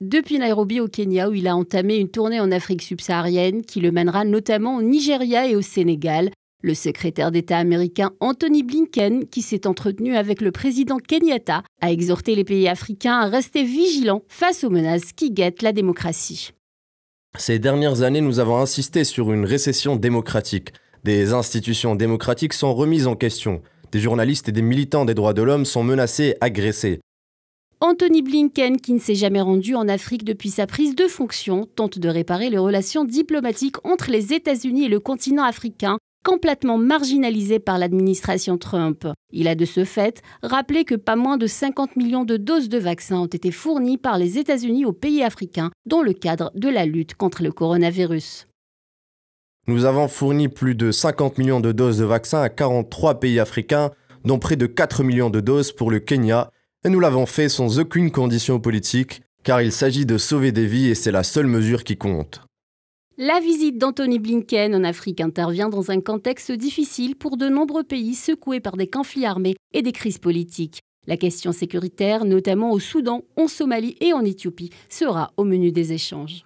depuis Nairobi au Kenya où il a entamé une tournée en Afrique subsaharienne qui le mènera notamment au Nigeria et au Sénégal. Le secrétaire d'État américain Anthony Blinken, qui s'est entretenu avec le président Kenyatta, a exhorté les pays africains à rester vigilants face aux menaces qui guettent la démocratie. Ces dernières années, nous avons insisté sur une récession démocratique. Des institutions démocratiques sont remises en question. Des journalistes et des militants des droits de l'homme sont menacés, agressés. Anthony Blinken, qui ne s'est jamais rendu en Afrique depuis sa prise de fonction, tente de réparer les relations diplomatiques entre les États-Unis et le continent africain, complètement marginalisé par l'administration Trump. Il a de ce fait rappelé que pas moins de 50 millions de doses de vaccins ont été fournies par les États-Unis aux pays africains dans le cadre de la lutte contre le coronavirus. Nous avons fourni plus de 50 millions de doses de vaccins à 43 pays africains, dont près de 4 millions de doses pour le Kenya, et nous l'avons fait sans aucune condition politique, car il s'agit de sauver des vies et c'est la seule mesure qui compte. La visite d'Anthony Blinken en Afrique intervient dans un contexte difficile pour de nombreux pays secoués par des conflits armés et des crises politiques. La question sécuritaire, notamment au Soudan, en Somalie et en Éthiopie, sera au menu des échanges.